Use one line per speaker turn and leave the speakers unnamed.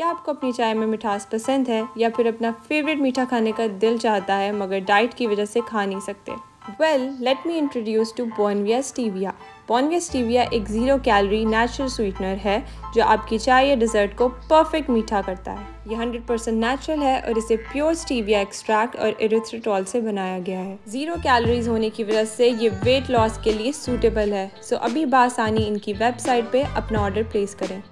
क्या आपको अपनी चाय में मिठास पसंद है या फिर अपना फेवरेट मीठा खाने का दिल चाहता है मगर डाइट की वजह से खा नहीं सकते? Well let me introduce to Bonvia stevia Bonvia stevia एक ज़ीरो कैलोरी नेचुरल स्वीटनर है, जो आपकी चाय या डिज़र्ट को परफेक्ट मीठा करता है। ये 100% परसेंट नेचुरल है और इसे प्योर स्टीविया एक्सट्रैक्ट और इरिथ्रिटॉल से बनाया गया है। ज़ीरो कैलोरीज होने की वजह से ये वेट लॉस के लिए सूटेबल है। सो अभी बासानी इनकी वेबसाइट पे अपना ऑर्डर प्लेस करें।